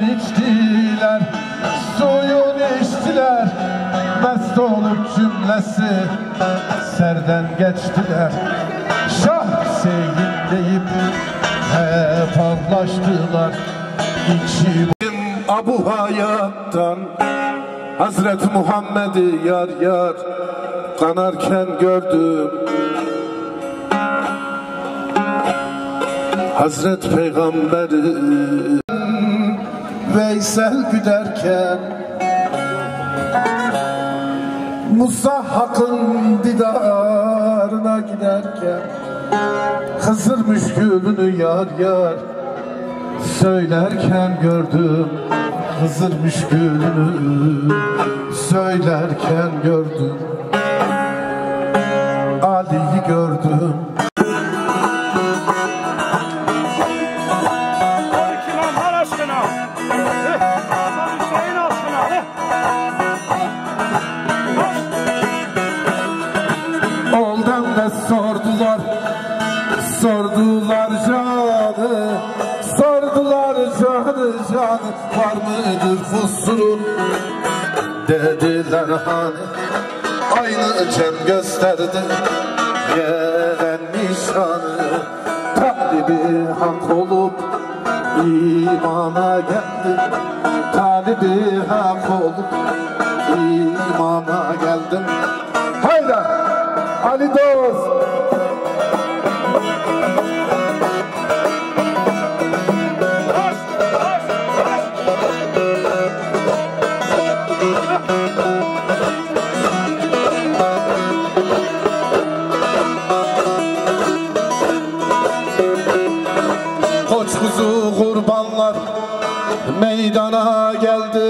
İçtiler, suyun içtiler Mest olup cümlesi serden geçtiler. Şah Hüseyin deyip hep anlaştılar İçi Abu Hayat'tan Hazreti Muhammed'i yar yar kanarken gördüm. Hazret Peygamber'i Veysel güderken Musa Hak'ın didarına giderken Hızır müşkülünü yar yar Söylerken gördüm. Hızır müşkülünü Söylerken gördüm Oldan da sordular Sordular canı Sordular canı canı. Var mıdır kusurun Dediler hani Aynı cem gösterdi. Yeren nişanı Talibi hak olup imana geldi Talibi hak olup imana geldim kuzu kurbanlar meydana geldi